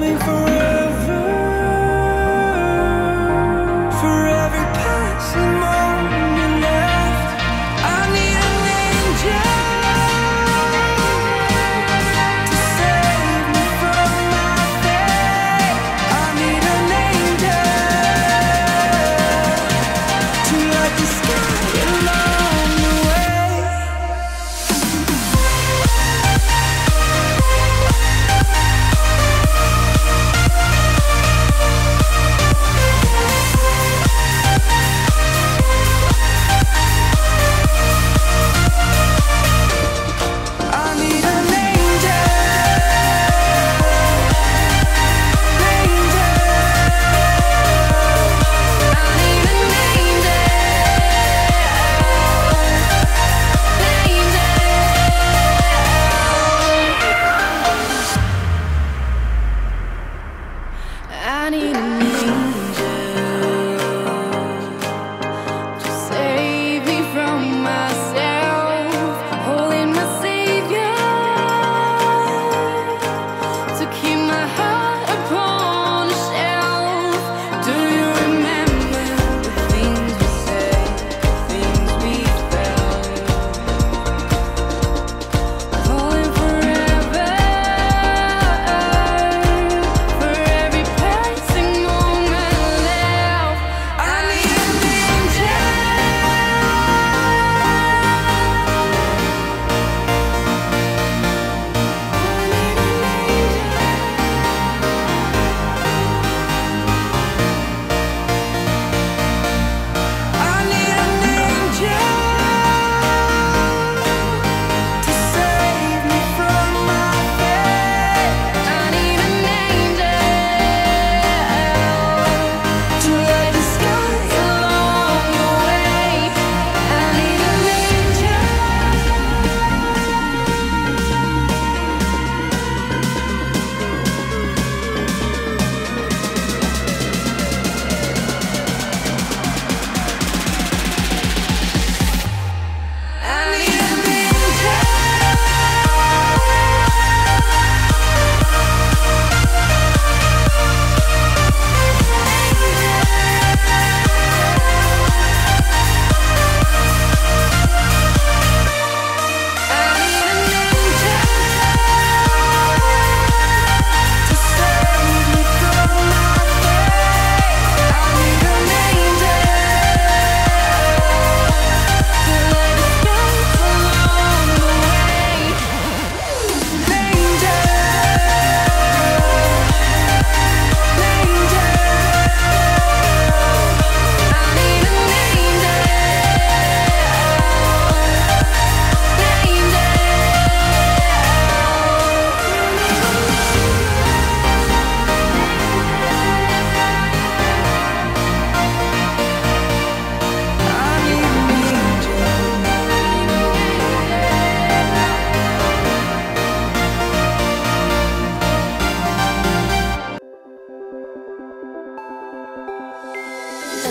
coming for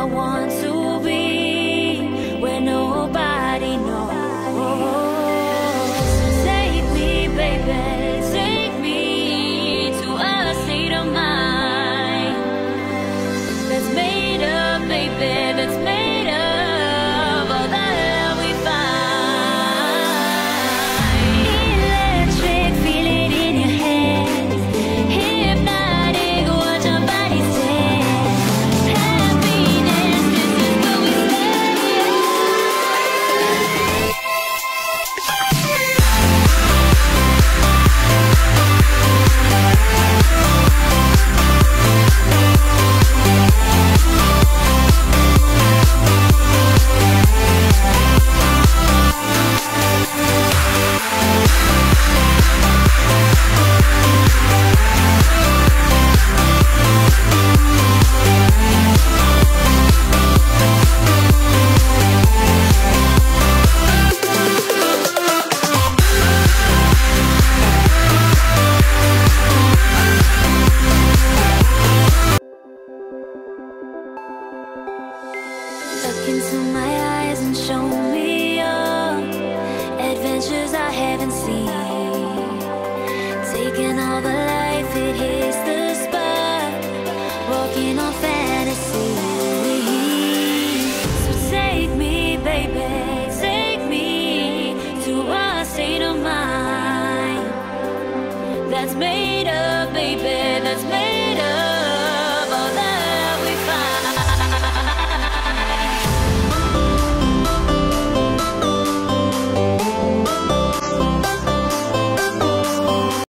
I want my eyes and show me your adventures I haven't seen.